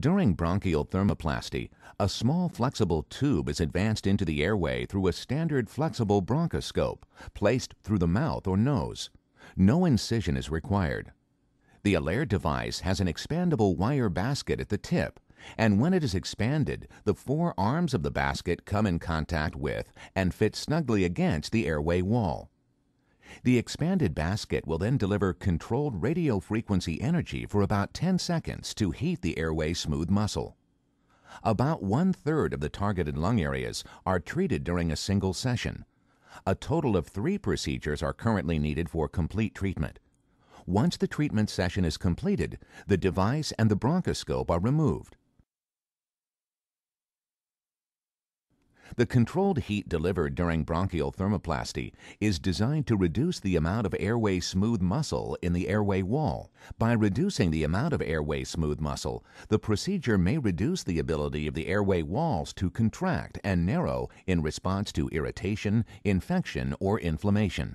During bronchial thermoplasty, a small flexible tube is advanced into the airway through a standard flexible bronchoscope placed through the mouth or nose. No incision is required. The Alair device has an expandable wire basket at the tip, and when it is expanded, the four arms of the basket come in contact with and fit snugly against the airway wall. The expanded basket will then deliver controlled radio frequency energy for about 10 seconds to heat the airway smooth muscle. About one third of the targeted lung areas are treated during a single session. A total of three procedures are currently needed for complete treatment. Once the treatment session is completed, the device and the bronchoscope are removed. The controlled heat delivered during bronchial thermoplasty is designed to reduce the amount of airway smooth muscle in the airway wall. By reducing the amount of airway smooth muscle, the procedure may reduce the ability of the airway walls to contract and narrow in response to irritation, infection, or inflammation.